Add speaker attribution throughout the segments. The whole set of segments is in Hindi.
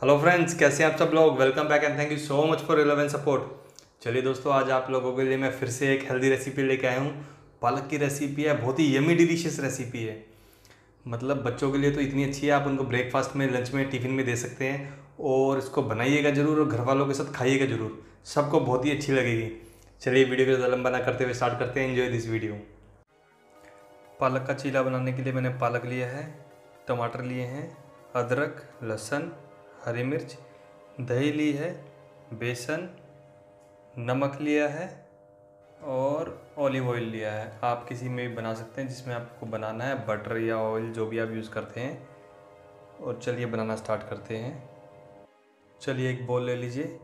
Speaker 1: हेलो फ्रेंड्स कैसे हैं आप सब लोग? Welcome back and thank you so much for relevant support चलिए दोस्तों, आज आप लोगों के लिए मैं फिर से एक हेल्दी रेसिपी लेके आया हूँ। पालक की रेसिपी है, बहुत ही यमी डिलीशियस रेसिपी है। मतलब बच्चों के लिए तो इतनी अच्छी है, आप उनको ब्रेकफास्ट में लंच में टिफ़िन में दे सकते हैं। और इसको बनाइएगा ज़रूर और घर वालों के साथ खाइएगा ज़रूर। सबको बहुत ही अच्छी लगेगी। चलिए वीडियो को लंबा ना करते हुए स्टार्ट करते हैं। एंजॉय दिस वीडियो पालक का चीला बनाने के लिए मैंने पालक लिया है, टमाटर लिए हैं, अदरक, लहसुन हरी मिर्च, दही ली है, बेसन, नमक लिया है और ऑलिव ऑयल लिया है। आप किसी में भी बना सकते हैं जिसमें आपको बनाना है बटर या ऑयल जो भी आप यूज़ करते हैं। और चलिए बनाना स्टार्ट करते हैं। चलिए एक बोल ले लीजिए।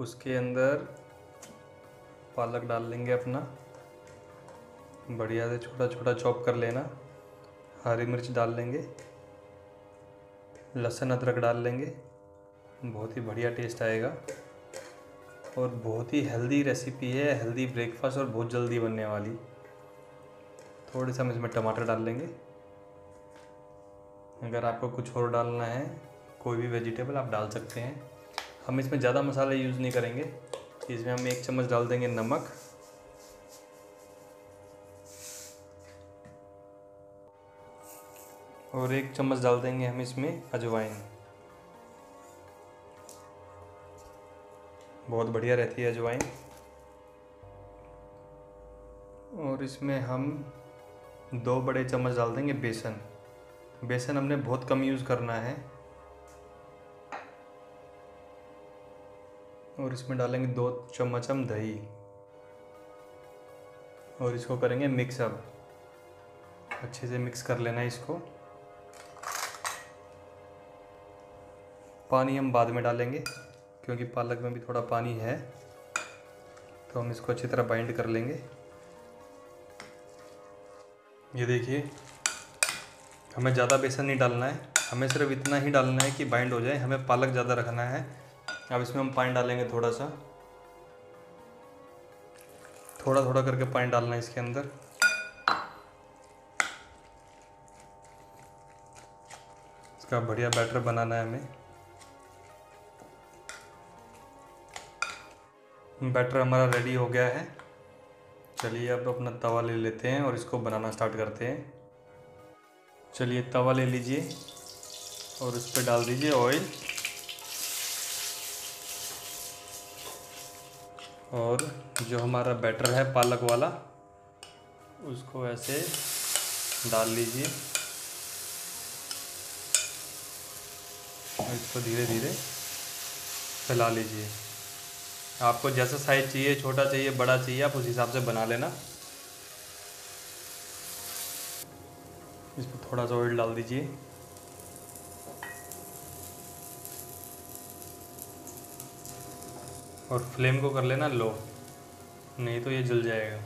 Speaker 1: उसके अंदर पालक डाल लेंगे अपना। बढ़िया से छोटा छोटा चॉप कर लेना। हरी मिर्च डाल लेंगे। लहसुन अदरक डाल लेंगे। बहुत ही बढ़िया टेस्ट आएगा। और बहुत ही हेल्दी रेसिपी है हेल्दी ब्रेकफास्ट और बहुत जल्दी बनने वाली। थोड़े सा हम इसमें टमाटर डाल लेंगे। अगर आपको कुछ और डालना है, कोई भी वेजिटेबल आप डाल सकते हैं। हम इसमें ज़्यादा मसाले यूज़ नहीं करेंगे। इसमें हम एक चम्मच डाल देंगे नमक। और एक चम्मच डाल देंगे हम इसमें अजवाइन। बहुत बढ़िया रहती है अजवाइन। और इसमें हम दो बड़े चम्मच डाल देंगे बेसन। बेसन हमने बहुत कम यूज़ करना है। और इसमें डालेंगे दो चम्मच हम दही। और इसको करेंगे मिक्स अब। अच्छे से मिक्स कर लेना है इसको। पानी हम बाद में डालेंगे, क्योंकि पालक में भी थोड़ा पानी है। तो हम इसको अच्छी तरह बाइंड कर लेंगे। ये देखिए, हमें ज़्यादा बेसन नहीं डालना है। हमें सिर्फ़ इतना ही डालना है कि बाइंड हो जाए। हमें पालक ज़्यादा रखना है। अब इसमें हम पानी डालेंगे थोड़ा सा थोड़ा थोड़ा करके पानी डालना है इसके अंदर। इसका बढ़िया बैटर बनाना है हमें। बैटर हमारा रेडी हो गया है। चलिए अब अपना तवा ले लेते हैं और इसको बनाना स्टार्ट करते हैं। चलिए तवा ले लीजिए और उस पर डाल दीजिए ऑयल। और जो हमारा बैटर है पालक वाला, उसको ऐसे डाल लीजिए। इसको धीरे धीरे फैला लीजिए। आपको जैसा साइज़ चाहिए, छोटा चाहिए, बड़ा चाहिए, आप उस हिसाब से बना लेना। इस पर थोड़ा सा ऑयल डाल दीजिए। और फ्लेम को कर लेना लो नहीं तो ये जल जाएगा।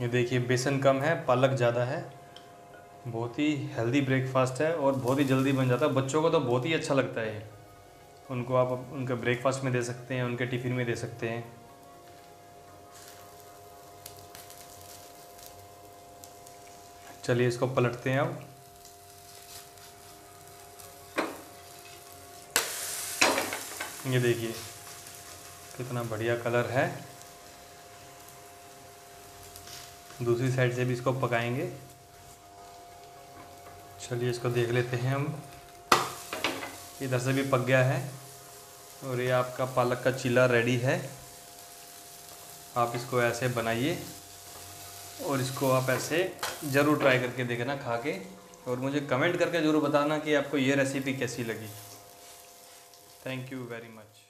Speaker 1: ये देखिए, बेसन कम है, पालक ज़्यादा है। बहुत ही हेल्दी ब्रेकफास्ट है और बहुत ही जल्दी बन जाता है। बच्चों को तो बहुत ही अच्छा लगता है ये। उनको आप उनके ब्रेकफास्ट में दे सकते हैं, उनके टिफ़िन में दे सकते हैं। चलिए इसको पलटते हैं अब। ये देखिए, कितना बढ़िया कलर है। दूसरी साइड से भी इसको पकाएँगे। चलिए इसको देख लेते हैं हम। इधर से भी पक गया है और ये आपका पालक का चीला रेडी है। आप इसको ऐसे बनाइए और इसको आप ऐसे ज़रूर ट्राई करके देखना खा के और मुझे कमेंट करके ज़रूर बताना कि आपको ये रेसिपी कैसी लगी। Thank you very much